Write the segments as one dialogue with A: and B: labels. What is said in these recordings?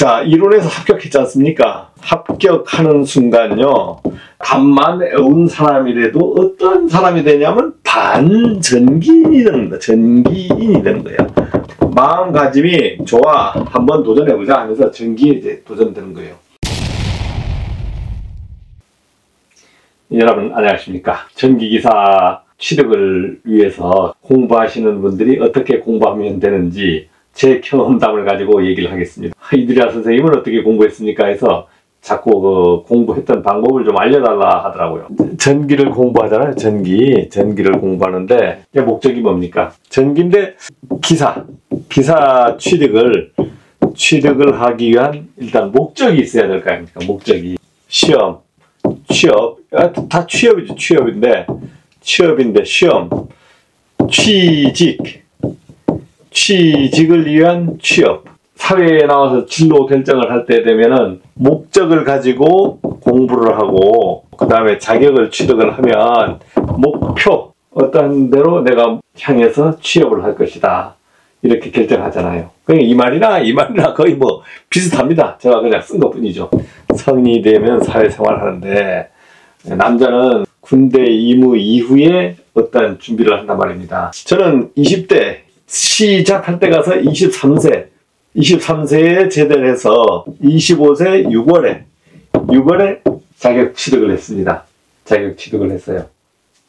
A: 자, 이론에서 합격했지 않습니까? 합격하는 순간요, 간만 외운 사람이라도 어떤 사람이 되냐면 반전기인이 되는 거야. 전기인이 되는 거야. 마음가짐이 좋아. 한번 도전해보자 하면서 전기에 이제 도전되는 거예요. 여러분, 안녕하십니까. 전기기사 취득을 위해서 공부하시는 분들이 어떻게 공부하면 되는지 제 경험담을 가지고 얘기를 하겠습니다. 이드리아 선생님은 어떻게 공부했습니까? 해서 자꾸 그 공부했던 방법을 좀 알려달라 하더라고요. 전기를 공부하잖아요. 전기. 전기를 공부하는데 목적이 뭡니까? 전기인데 기사. 기사 취득을 취득을 하기 위한 일단 목적이 있어야 될 거 아닙니까? 목적이. 시험, 취업. 아, 다 취업이죠. 취업인데 취업인데 시험, 취직. 취직을 위한 취업. 사회에 나와서 진로 결정을 할 때 되면은 목적을 가지고 공부를 하고 그 다음에 자격을 취득을 하면 목표 어떤 대로 내가 향해서 취업을 할 것이다 이렇게 결정하잖아요. 그러니까 이 말이나 이 말이나 거의 뭐 비슷합니다. 제가 그냥 쓴 것 뿐이죠. 성인이 되면 사회생활 하는데 남자는 군대 임무 이후에 어떤 준비를 한단 말입니다. 저는 20대 시작할 때 가서 23세 23세에 제대를 해서 25세 6월에 6월에 자격 취득을 했습니다. 자격 취득을 했어요.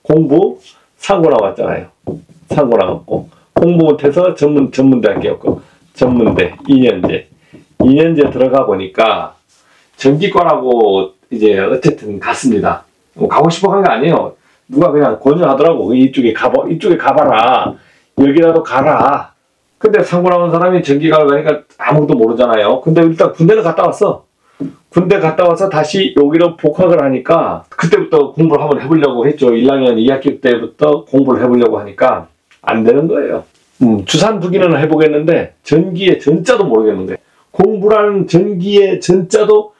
A: 공부 상고 나왔잖아요. 상고 나왔고 공부 못해서 전문 전문대학교였고 전문대 2년제 2년제 들어가 보니까 전기과라고 이제 어쨌든 갔습니다. 뭐 가고 싶어 간 게 아니에요. 누가 그냥 권유하더라고. 이쪽에 가봐 이쪽에 가봐라. 여기라도 가라. 근데 상고 나온 사람이 전기가를 가니까 아무것도 모르잖아요. 근데 일단 군대를 갔다 왔어. 군대 갔다 와서 다시 여기로 복학을 하니까 그때부터 공부를 한번 해보려고 했죠. 1학년 2학기 때부터 공부를 해보려고 하니까 안 되는 거예요. 음, 주산 부기는 해보겠는데 전기의 전자도 모르겠는데 공부라는 전기의 전자도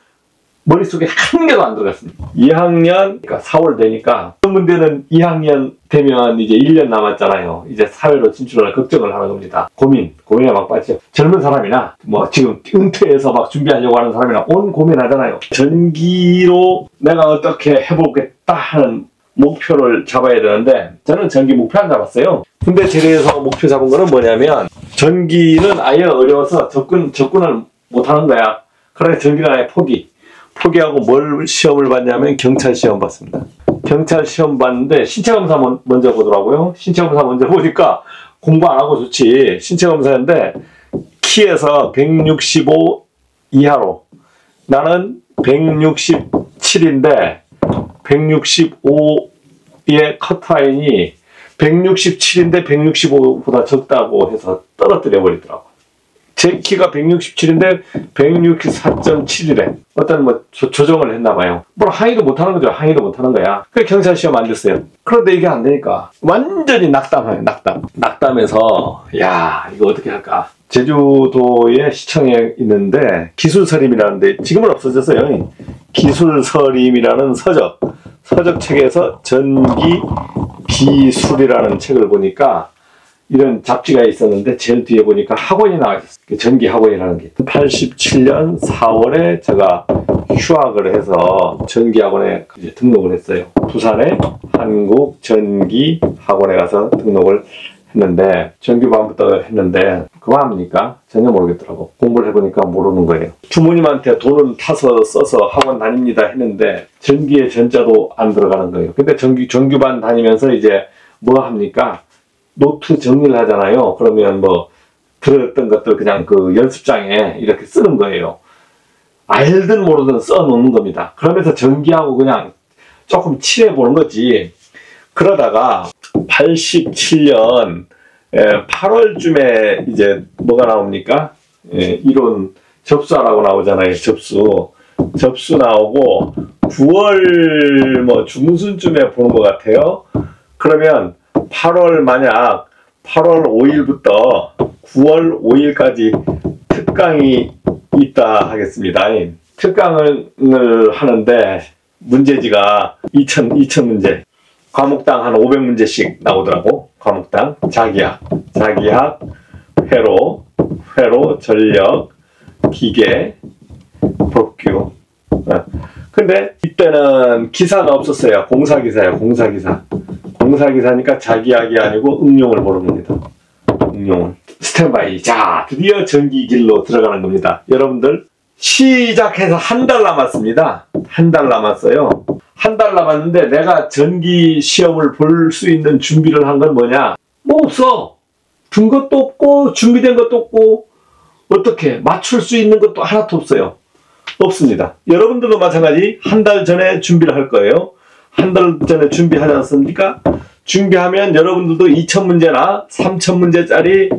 A: 머릿속에 한 개도 안 들어갔습니다. 2학년, 그러니까 4월 되니까 문제는 2학년 되면 이제 1년 남았잖아요. 이제 사회로 진출할 걱정을 하는 겁니다. 고민, 고민에 막 빠지죠. 젊은 사람이나 뭐 지금 은퇴해서 막 준비하려고 하는 사람이나 온 고민하잖아요. 전기로 내가 어떻게 해보겠다 하는 목표를 잡아야 되는데 저는 전기 목표 안 잡았어요. 근데 제대해서 목표 잡은 거는 뭐냐면 전기는 아예 어려워서 접근 접근을 못 하는 거야. 그러니 전기는 아예 포기. 포기하고 뭘 시험을 봤냐면 경찰 시험 봤습니다. 경찰 시험 봤는데 신체 검사 먼저 보더라고요. 신체 검사 먼저 보니까 공부 안 하고 좋지. 신체 검사인데 키에서 165 이하로 나는 167인데 165의 커트라인이 167인데 165보다 적다고 해서 떨어뜨려 버리더라고. 제 키가 167인데 164.7이래. 어떤 뭐 조, 정을 했나 봐요. 뭐 항의도 못 하는 거죠. 항의도 못 하는 거야. 그 경찰 시험 안 됐어요. 그런데 이게 안 되니까 완전히 낙담해요. 낙담. 낙담해서 야 이거 어떻게 할까? 제주도에 시청에 있는데 기술서림이라는데 지금은 없어졌어요. 기술서림이라는 서적 서적 책에서 전기 기술이라는 책을 보니까 이런 잡지가 있었는데 제일 뒤에 보니까 학원이 나와 있었어요. 그 전기 학원이라는 게. 87년 4월에 제가 휴학을 해서 전기 학원에 등록을 했어요. 부산의 한국 전기 학원에 가서 등록을 했는데 전기반부터 했는데 그만 합니까? 전혀 모르겠더라고. 공부를 해보니까 모르는 거예요. 부모님한테 돈을 타서 써서 학원 다닙니다 했는데 전기의 전자도 안 들어가는 거예요. 근데 전기 전기반 다니면서 이제 뭐 합니까? 노트 정리를 하잖아요. 그러면 뭐 들었던 것들 그냥 그 연습장에 이렇게 쓰는 거예요. 알든 모르든 써 놓는 겁니다. 그러면서 전기하고 그냥 조금 칠해 보는 거지. 그러다가 87년 8월쯤에 이제 뭐가 나옵니까? 이론 접수하라고 나오잖아요. 접수. 접수 나오고 9월 뭐 중순쯤에 보는 것 같아요. 그러면 8월 만약 8월 5일부터 9월 5일까지 특강이 있다 하겠습니다. 특강을 하는데 문제지가 2000, 2000 문제. 과목당 한 500문제씩 나오더라고. 과목당. 자기학, 자기학, 회로, 회로, 전력, 기계, 법규. 어. 근데 이때는 기사가 없었어요. 공사기사예요. 공사기사. 공사기사니까 자기약이 아니고 응용을 보는 겁니다. 응용을. 스탠바이. 자, 드디어 전기길로 들어가는 겁니다. 여러분들 시작해서 한 달 남았습니다. 한 달 남았어요. 한 달 남았는데 내가 전기 시험을 볼 수 있는 준비를 한 건 뭐냐? 뭐 없어. 준 것도 없고 준비된 것도 없고 어떻게 맞출 수 있는 것도 하나도 없어요. 없습니다. 여러분들도 마찬가지 한 달 전에 준비를 할 거예요. 한 달 전에 준비하지 않습니까? 준비하면 여러분들도 2,000문제나 3,000문제짜리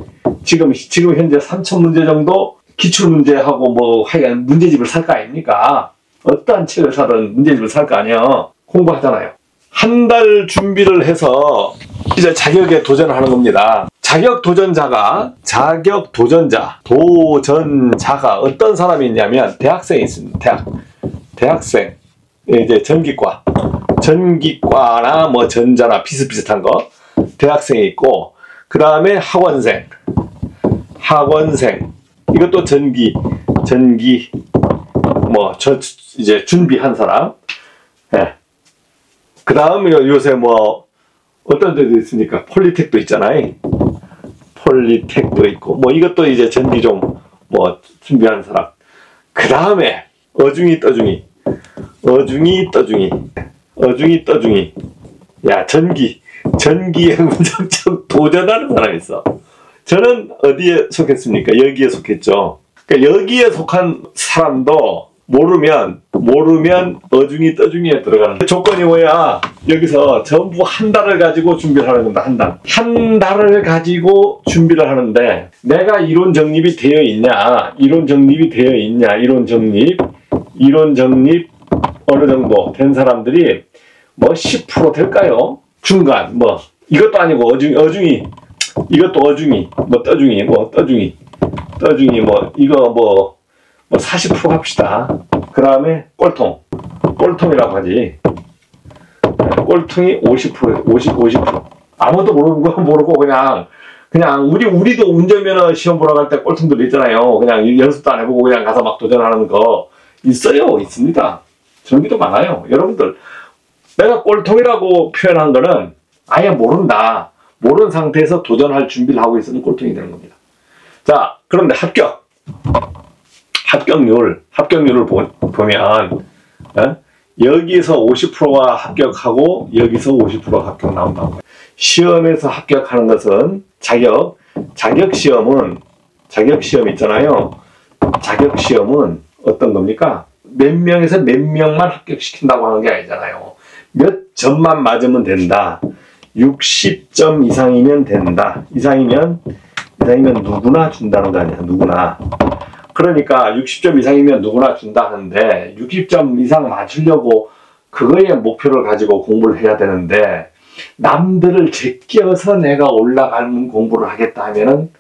A: 지금, 지금 현재 3,000문제 정도 기출문제하고 뭐 하여간 문제집을 살 거 아닙니까? 어떠한 책을 사든 문제집을 살 거 아니야. 공부하잖아요. 한 달 준비를 해서 이제 자격에 도전하는 겁니다. 자격 도전자가 자격 도전자 도전자가 어떤 사람이 있냐면 대학생이 있습니다. 대학 대학생 이제 전기과 전기과나 뭐 전자나 비슷비슷한 거 대학생이 있고 그 다음에 학원생. 학원생. 이것도 전기 전기 뭐 저 이제 준비한 사람. 예. 그 다음에 요새 뭐 어떤 데도 있으니까? 폴리텍도 있잖아요. 폴리텍도 있고 뭐 이것도 이제 전기 좀 뭐 준비한 사람. 그 다음에 어중이 떠중이. 어중이 떠중이 어중이 떠중이. 야 전기. 전기에 무작정 도전하는 사람이 있어. 저는 어디에 속했습니까? 여기에 속했죠. 그러니까 여기에 속한 사람도 모르면 모르면 어중이 떠중이에 들어가는 조건이 뭐야? 여기서 전부 한 달을 가지고 준비를 하는 겁니다 한 달 한 달을 가지고 준비를 하는데 내가 이론 정립이 되어 있냐 이론 정립이 되어 있냐 이론 정립 이론 정립 어느 정도 된 사람들이 뭐 10% 될까요 중간 뭐 이것도 아니고 어중이 어중이 이것도 어중이 뭐 떠중이 뭐 떠중이 떠중이 뭐 이거 뭐 뭐 40% 합시다. 그 다음에 꼴통. 꼴통이라고 하지. 꼴통이 50%, 50, 50%. 아무도 모르는 거 모르고 그냥, 그냥, 우리, 우리도 운전면허 시험 보러 갈 때 꼴통들 있잖아요. 그냥 연습도 안 해보고 그냥 가서 막 도전하는 거. 있어요. 있습니다. 저기도 많아요. 여러분들. 내가 꼴통이라고 표현한 거는 아예 모른다. 모르는 상태에서 도전할 준비를 하고 있으면 꼴통이 되는 겁니다. 자, 그런데 합격. 합격률, 합격률을 보, 면 어? 여기서 50%가 합격하고 여기서 50%가 합격 나온다고. 시험에서 합격하는 것은 자격, 자격 시험은 자격 시험 있잖아요. 자격 시험은 어떤 겁니까? 몇 명에서 몇 명만 합격시킨다고 하는 게 아니잖아요. 몇 점만 맞으면 된다. 60점 이상이면 된다. 이상이면 이상이면 누구나 준다는 거 아니야. 누구나. 그러니까 60점 이상이면 누구나 준다 하는데 60점 이상 맞추려고 그거에 목표를 가지고 공부를 해야 되는데 남들을 제껴서 내가 올라가는 공부를 하겠다 하면은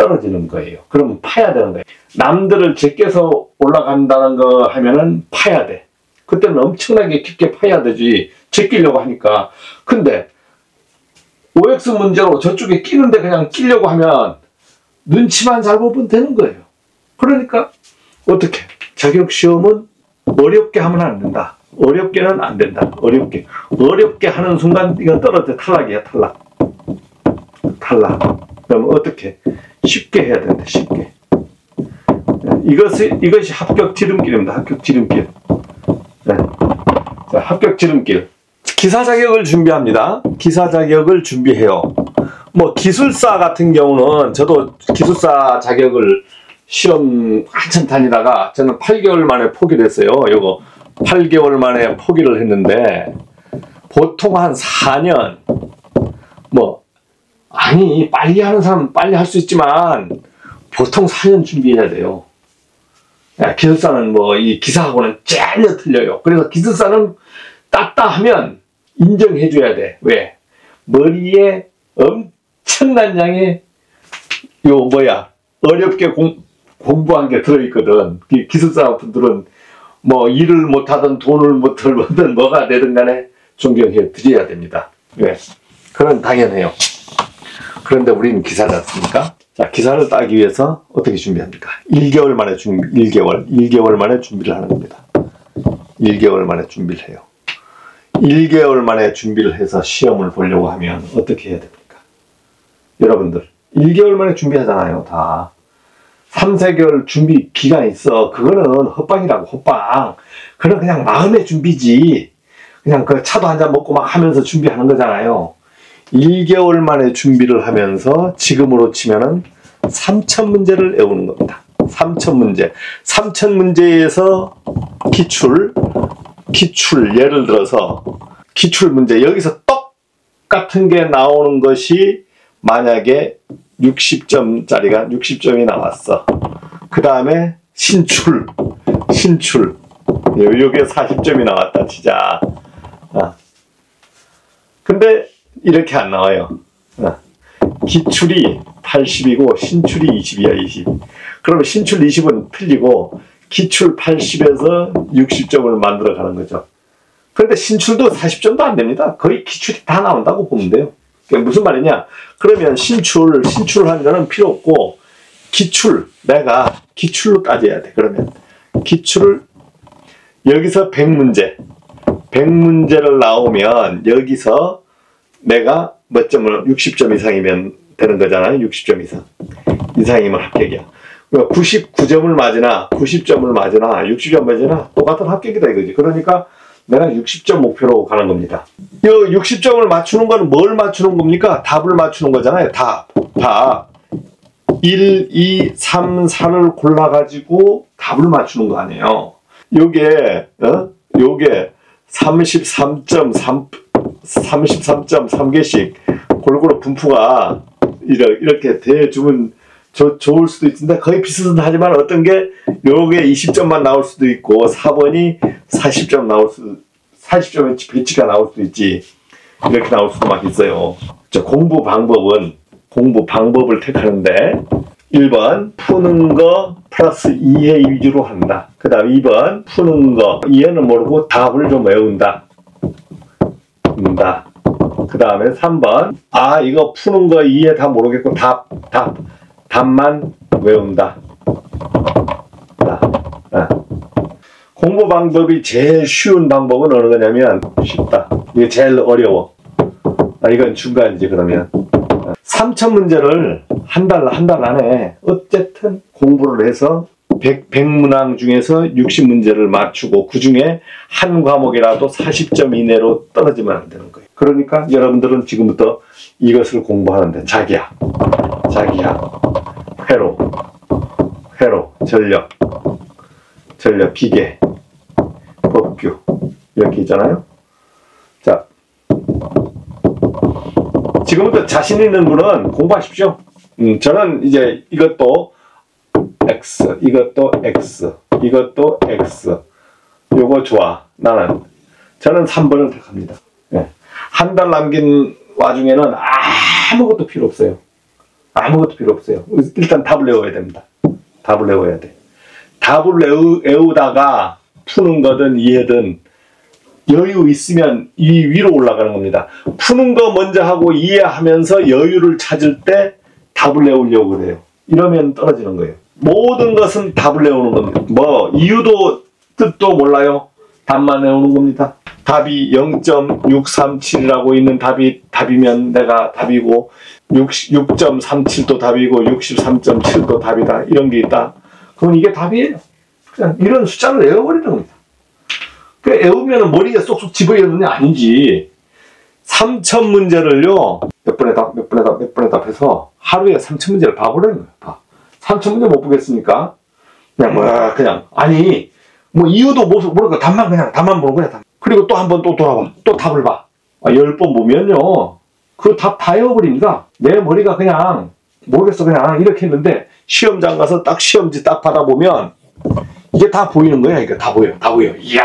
A: 떨어지는 거예요. 그러면 파야 되는 거예요. 남들을 제껴서 올라간다는 거 하면은 파야 돼. 그때는 엄청나게 깊게 파야 되지. 제끼려고 하니까. 근데 OX 문제로 저쪽에 끼는데 그냥 끼려고 하면 눈치만 잘 보면 되는 거예요. 그러니까 어떻게 자격 시험은 어렵게 하면 안 된다. 어렵게는 안 된다. 어렵게 어렵게 하는 순간 이건 떨어져 탈락이야 탈락. 탈락. 그럼 어떻게 쉽게 해야 된다. 쉽게. 이것이 이것이 합격 지름길입니다. 합격 지름길. 네. 자, 합격 지름길. 기사 자격을 준비합니다. 기사 자격을 준비해요. 뭐 기술사 같은 경우는 저도 기술사 자격을 시험 한참 다니다가 저는 8개월 만에 포기를 했어요. 요거 8개월 만에 포기를 했는데 보통 한 4년 뭐 아니 빨리 하는 사람 빨리 할 수 있지만 보통 4년 준비해야 돼요. 기술사는 뭐 이 기사하고는 전혀 틀려요. 그래서 기술사는 땄다 하면 인정해줘야 돼. 왜? 머리에 엄청난 양의 요 뭐야 어렵게 공, 공부한 게 들어있거든. 기술사 분들은 뭐 일을 못하든 돈을 못 벌든 뭐가 되든 간에 존경해 드려야 됩니다. 왜? 그건 당연해요. 그런데 우리는 기사지 않습니까? 자, 기사를 따기 위해서 어떻게 준비합니까? 1개월 만에 준비, 1개월, 1개월 만에 준비를 하는 겁니다. 1개월 만에 준비를 해요. 1개월 만에 준비를 해서 시험을 보려고 하면 어떻게 해야 됩니까? 여러분들, 1개월 만에 준비하잖아요, 다. 3, 4개월 준비 기간 있어. 그거는 헛방이라고, 헛방. 그건 그냥 마음의 준비지. 그냥 그 차도 한 잔 먹고 막 하면서 준비하는 거잖아요. 1개월 만에 준비를 하면서 지금으로 치면은 3천 문제를 외우는 겁니다. 3천 문제. 3천 문제에서 기출, 기출, 예를 들어서 기출 문제. 여기서 똑같은 게 나오는 것이 만약에 60점짜리가 60점이 나왔어. 그 다음에 신출, 신출. 요게 40점이 나왔다, 진짜. 아. 근데 이렇게 안 나와요. 아. 기출이 80이고 신출이 20이야, 20. 그러면 신출 20은 틀리고 기출 80에서 60점을 만들어 가는 거죠. 그런데 신출도 40점도 안 됩니다. 거의 기출이 다 나온다고 보면 돼요. 무슨 말이냐? 그러면 신출, 하는 거는 필요 없고 기출, 내가 기출로 따져야 돼. 그러면 기출을 여기서 100문제, 100문제를 나오면 여기서 내가 몇 점을 60점 이상이면 되는 거잖아요. 60점 이상. 이상이면 합격이야. 99점을 그러니까 맞으나 90점을 맞으나 60점 맞으나 똑같은 합격이다 이거지. 그러니까 내가 60점 목표로 가는 겁니다. 이 60점을 맞추는 건 뭘 맞추는 겁니까? 답을 맞추는 거잖아요. 답. 답. 1, 2, 3, 4를 골라가지고 답을 맞추는 거 아니에요. 요게, 어? 요게 33.3, 33.3개씩 골고루 분포가 이렇게 대주면 저, 좋을 수도 있는데 거의 비슷하지만 어떤 게 요게 20점만 나올 수도 있고 4번이 40점 나올 수 40점의 배치가 나올 수도 있지 이렇게 나올 수도 막 있어요. 저 공부 방법은 공부 방법을 택하는데 1번 푸는 거 플러스 이해 위주로 한다. 그 다음 2번 푸는 거 이해는 모르고 답을 좀 외운다. 다. 그 다음에 3번 아 이거 푸는 거 이해 다 모르겠고 답, 답, 답만 외운다. 아. 공부 방법이 제일 쉬운 방법은 어느 거냐면 쉽다. 이게 제일 어려워. 아, 이건 중간이지 그러면. 3천 문제를 한 달, 한 달 안에 어쨌든 공부를 해서 100, 100문항 중에서 60문제를 맞추고 그 중에 한 과목이라도 40점 이내로 떨어지면 안 되는 거예요. 그러니까 여러분들은 지금부터 이것을 공부하는데 자기야, 자기야, 회로, 회로, 전력, 전력, 기계, 법규 이렇게 있잖아요. 자, 지금부터 자신 있는 분은 공부하십시오. 음, 저는 이제 이것도 X, 이것도 X, 이것도 X. 요거 좋아. 나는. 저는 3번을 택합니다. 네. 한달 남긴 와중에는 아무것도 필요 없어요. 아무것도 필요 없어요. 일단 답을 외워야 됩니다. 답을 외워야 돼. 답을 외우, 외우다가 푸는 거든 이해든 여유 있으면 이 위로 올라가는 겁니다. 푸는 거 먼저 하고 이해하면서 여유를 찾을 때 답을 내우려고 그래요. 이러면 떨어지는 거예요. 모든 것은 답을 내오는 겁니다. 뭐 이유도 뜻도 몰라요. 답만 내오는 겁니다. 답이 0.637이라고 있는 답이 답이면 내가 답이고 6.37도 답이고 63.7도 답이다. 이런 게 있다. 그럼 이게 답이에요. 그냥 이런 숫자를 외워버리는 겁니다. 그 외우면 머리에 쏙쏙 집어넣는 게 아니지. 3천 문제를요. 몇 번에 답, 몇 번에 답, 몇 번에 답해서 하루에 3천 문제를 봐버리는 거예요. 봐. 3천 문제 못 보겠습니까? 그냥 뭐 그냥 아니 뭐 이유도 모르고 답만 그냥 답만 보는 거야. 답. 그리고 또 한 번 또 돌아봐. 또 답을 봐. 아, 10번 보면요. 그 답 다 외워버립니다. 내 머리가 그냥 모르겠어 그냥 이렇게 했는데 시험장 가서 딱 시험지 딱 받아보면 이게 다 보이는 거야. 이게 다 보여. 다 보여. 이야.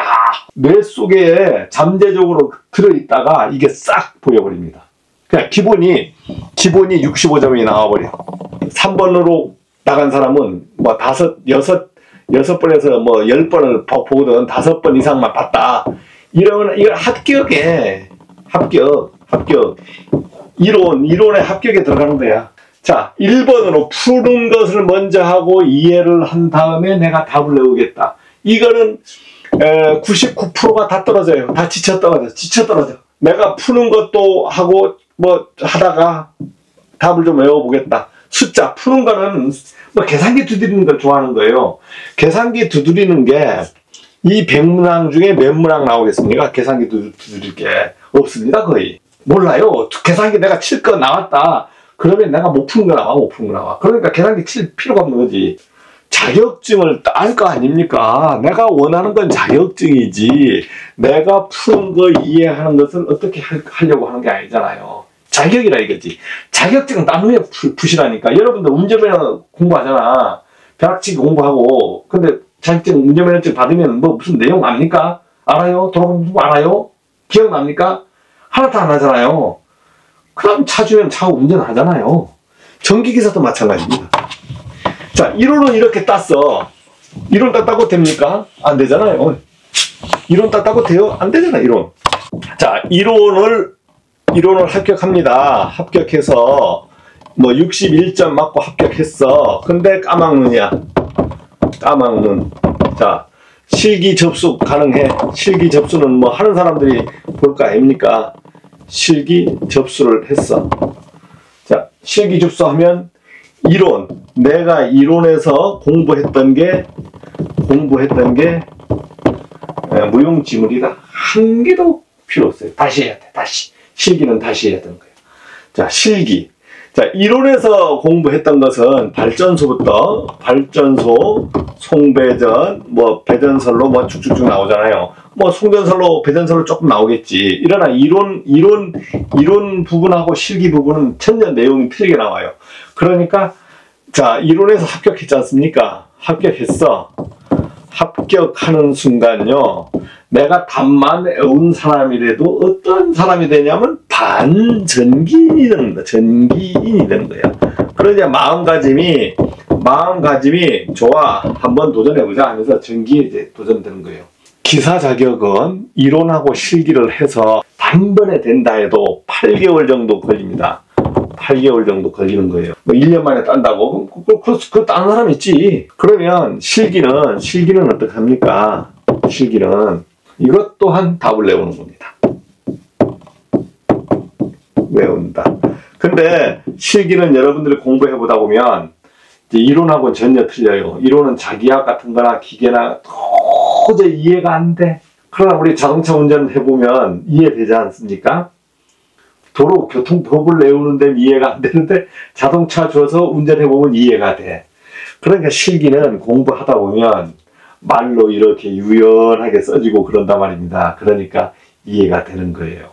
A: 뇌 속에 잠재적으로 들어있다가 이게 싹 보여버립니다. 그냥 기본이, 기본이 65점이 나와버려. 3번으로 나간 사람은 뭐 다섯, 여섯, 여섯 번에서 뭐 열 번을 보거든 다섯 번 이상만 봤다. 이러면 이걸 합격에 합격, 합격. 이론, 이론의 합격에 들어가는 거야. 자, 1번으로 푸는 것을 먼저 하고 이해를 한 다음에 내가 답을 내오겠다. 이거는 99%가 다 떨어져요. 다 지쳐 떨어져. 지쳐 떨어져. 내가 푸는 것도 하고 뭐 하다가 답을 좀 외워보겠다. 숫자 푸는 거는 뭐 계산기 두드리는 걸 좋아하는 거예요. 계산기 두드리는 게 이 100문항 중에 몇 문항 나오겠습니까? 계산기 두드릴 게 없습니다 거의. 몰라요. 계산기 내가 칠 거 나왔다. 그러면 내가 못 푸는 거 나와 못 푸는 거 나와. 그러니까 계산기 칠 필요가 없는 거지. 자격증을 딸 거 아닙니까? 내가 원하는 건 자격증이지. 내가 푸는 거 이해하는 것을 어떻게 하려고 하는 게 아니잖아요. 자격이라 이거지. 자격증 딴 후에 푸시라니까. 여러분들 운전면허 공부하잖아. 벼락치기 공부하고. 근데 자격증 운전면허증 받으면 뭐 무슨 내용 압니까? 알아요? 돌아보면 알아요? 기억납니까? 하나도 안 하잖아요. 그럼 차 주면 차 운전하잖아요. 전기기사도 마찬가지입니다. 자, 1호는 이렇게 땄어. 1호 땄다고 됩니까? 안 되잖아요. 1호 땄다고 돼요? 안 되잖아, 1호. 자, 1호를, 1호를 합격합니다. 합격해서, 뭐 61점 맞고 합격했어. 근데 까막눈이야. 까막눈. 자, 실기 접수 가능해. 실기 접수는 뭐 하는 사람들이 볼 거 아닙니까? 실기 접수를 했어. 자, 실기 접수하면 이론, 내가 이론에서 공부했던 게 공부했던 게 무용지물이다. 한 개도 필요 없어요. 다시 해야 돼. 다시. 실기는 다시 해야 되는 거예요. 자, 실기. 자, 이론에서 공부했던 것은 발전소부터 발전소, 송배전, 뭐 배전설로 뭐 쭉쭉쭉 나오잖아요. 뭐 송전설로 배전설로 조금 나오겠지. 이러나 이론 이론 이론 부분하고 실기 부분은 전혀 내용이 틀리게 나와요. 그러니까 자 이론에서 합격했지 않습니까? 합격했어. 합격하는 순간요. 내가 답만 외운 사람이라도 어떤 사람이 되냐면 반전기인이 되는 거야. 전기인이 되는 거야. 그러자 마음가짐이 마음가짐이 좋아 한번 도전해보자 하면서 전기에 이제 도전되는 거예요. 기사 자격은 이론하고 실기를 해서 단번에 된다 해도 8개월 정도 걸립니다. 8개월 정도 걸리는 거예요. 뭐 1년 만에 딴다고? 그, 그, 그, 딴 사람 있지. 그러면 실기는, 실기는 어떻게 합니까? 실기는 이것 또한 답을 내오는 겁니다. 외운다. 근데 실기는 여러분들이 공부해 보다 보면 이론하고는 전혀 틀려요. 이론은 자기학 같은 거나 기계나 도저히 이해가 안 돼. 그러나 우리 자동차 운전 해보면 이해되지 않습니까? 도로 교통법을 내우는 데는 이해가 안 되는데 자동차 줘서 운전해 보면 이해가 돼. 그러니까 실기는 공부하다 보면 말로 이렇게 유연하게 써지고 그런단 말입니다. 그러니까 이해가 되는 거예요.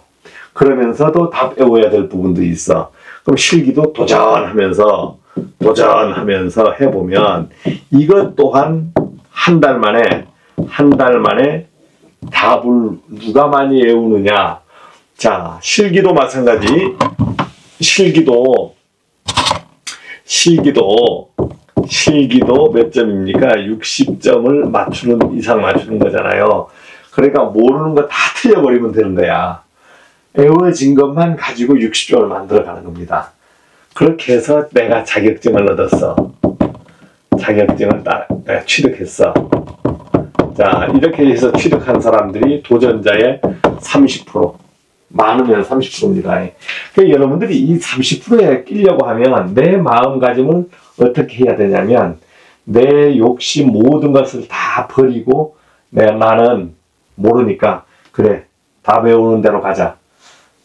A: 그러면서도 답 외워야 될 부분도 있어. 그럼 실기도 도전하면서 도전하면서 해보면 이것 또한 한 달 만에 한 달 만에 답을 누가 많이 외우느냐 자 실기도 마찬가지 실기도 실기도 실기도 몇 점입니까? 60점을 맞추는 이상 맞추는 거잖아요. 그러니까 모르는 거 다 틀려버리면 되는 거야. 외워진 것만 가지고 60점을 만들어가는 겁니다. 그렇게 해서 내가 자격증을 얻었어. 자격증을 따, 취득했어. 자, 이렇게 해서 취득한 사람들이 도전자의 30%. 많으면 30%입니다. 그러니까 여러분들이 이 30%에 끼려고 하면 내 마음가짐을 어떻게 해야 되냐면 내 욕심 모든 것을 다 버리고 내 나는 모르니까 그래 다 배우는 대로 가자.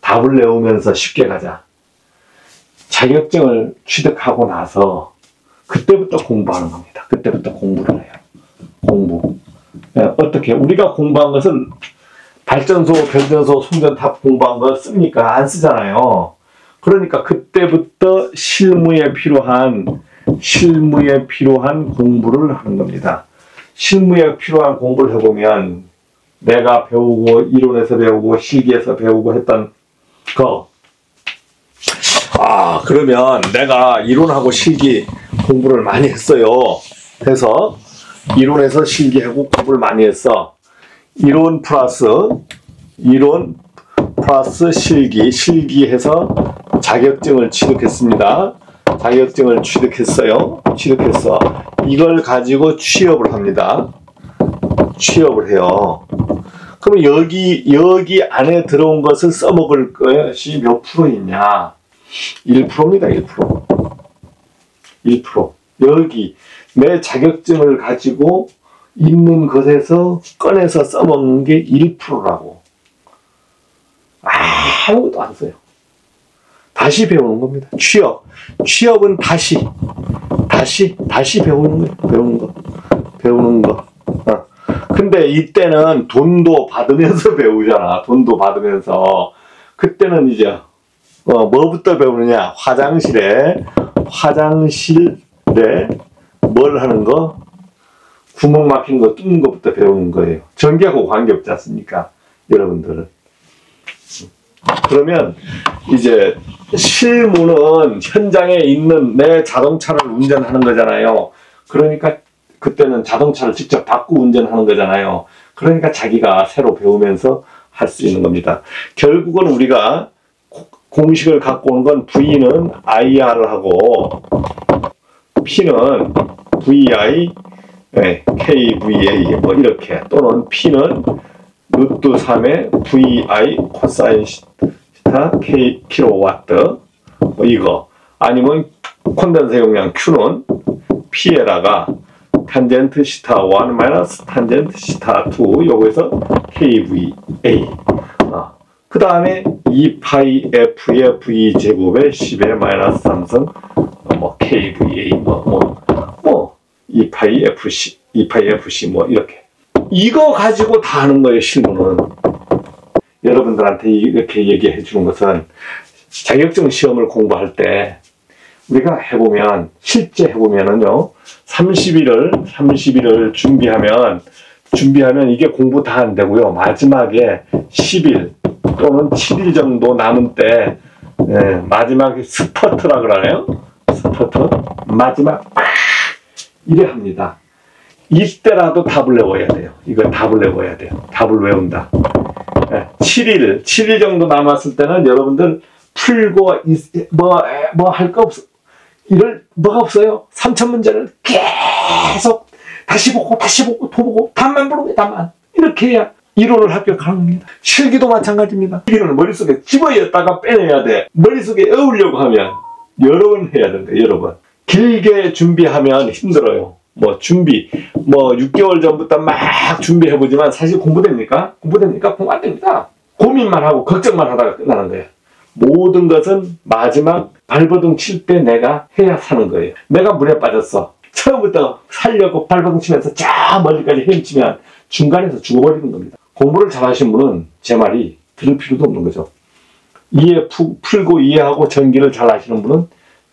A: 답을 내오면서 쉽게 가자. 자격증을 취득하고 나서 그때부터 공부하는 겁니다. 그때부터 공부를 해요. 공부. 예, 어떻게 우리가 공부한 것을 발전소, 변전소, 송전탑 공부한 거 씁니까? 안 쓰잖아요. 그러니까 그때부터 실무에 필요한 실무에 필요한 공부를 하는 겁니다. 실무에 필요한 공부를 해보면 내가 배우고 이론에서 배우고 실기에서 배우고 했던 거. 아 그러면 내가 이론하고 실기 공부를 많이 했어요. 해서 이론에서 실기하고 공부를 많이 했어. 이론 플러스 이론 플러스 실기 실기해서 자격증을 취득했습니다. 자격증을 취득했어요. 취득했어. 이걸 가지고 취업을 합니다. 취업을 해요. 그럼 여기 여기 안에 들어온 것을 써먹을 것이 몇 프로 있냐? 1%입니다. 1%. 1%. 여기 내 자격증을 가지고 있는 것에서 꺼내서 써먹는 게 1%라고. 아무것도 안 써요. 다시 배우는 겁니다. 취업. 취업은 다시, 다시, 다시 배우는 거예요. 배우는 거. 배우는 거. 어. 근데 이때는 돈도 받으면서 배우잖아. 돈도 받으면서. 그때는 이제, 어, 뭐부터 배우느냐. 화장실에, 화장실에 뭘 하는 거? 구멍 막힌 거 뚫는 것부터 배우는 거예요. 전기하고 관계없지 않습니까? 여러분들은. 그러면 이제 실무는 현장에 있는 내 자동차를 운전하는 거잖아요. 그러니까 그때는 자동차를 직접 바꾸 운전하는 거잖아요. 그러니까 자기가 새로 배우면서 할 수 있는 겁니다. 결국은 우리가 공식을 갖고 오는 건 V는 IR하고 P는 VI, 네, KVA 뭐 이렇게 또는 P는 루트 3의 VI 코사인 시타 K 킬로와트. 뭐 이거. 아니면 콘덴서 용량 Q는 P에다가 탄젠트 시타 1 마이너스 탄젠트 시타 2 요거에서 KVA 어. 그 다음에 2파이 F의 V 제곱에 10의 마이너스 3승 어, 뭐 KVA 뭐뭐 뭐 2파이 FC 2파이 FC 뭐 이렇게 이거 가지고 다 하는 거예요, 실무는. 여러분들한테 이렇게 얘기해 주는 것은 자격증 시험을 공부할 때 우리가 해보면, 실제 해보면은요, 30일을, 30일을 준비하면, 준비하면 이게 공부 다 안 되고요. 마지막에 10일 또는 7일 정도 남은 때, 예, 마지막에 스퍼트라 그러네요. 스퍼트. 마지막, 아, 이래 합니다. 이때라도 답을 외워야 돼요. 이걸 답을 외워야 돼요. 답을 외운다. 7일, 7일 정도 남았을 때는 여러분들 풀고 뭐 뭐 할 거 없어. 이럴 뭐가 없어요. 3천 문제를 계속 다시 보고 다시 보고 또 보고 답만 부르고 답만 이렇게 해야 이론을 합격하는 겁니다. 실기도 마찬가지입니다. 실기는 머릿속에 집어였다가 빼내야 돼. 머릿속에 외우려고 하면 여러 번 해야 된다. 여러 번. 길게 준비하면 힘들어요. 뭐 준비 뭐 6개월 전부터 막 준비해보지만 사실 공부됩니까? 공부됩니까? 공부 안 됩니다. 고민만 하고 걱정만 하다가 끝나는 거예요. 모든 것은 마지막 발버둥 칠 때 내가 해야 사는 거예요. 내가 물에 빠졌어. 처음부터 살려고 발버둥 치면서 저 멀리까지 헤엄치면 중간에서 죽어버리는 겁니다. 공부를 잘하신 분은 제 말이 들을 필요도 없는 거죠. 이해 푸, 풀고 이해하고 전기를 잘 하시는 분은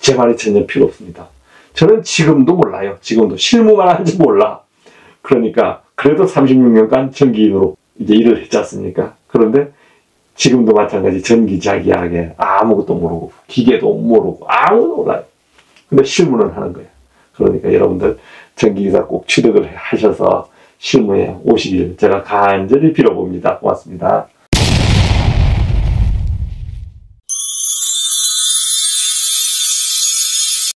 A: 제 말이 전혀 필요 없습니다. 저는 지금도 몰라요. 지금도 실무만 하는지 몰라. 그러니까 그래도 36년간 전기인으로 이제 일을 했지 않습니까? 그런데 지금도 마찬가지 전기자기하게 아무것도 모르고 기계도 모르고 아무것도 몰라요. 근데 실무는 하는 거예요. 그러니까 여러분들 전기기사 꼭 취득을 하셔서 실무에 오시길 제가 간절히 빌어봅니다. 고맙습니다.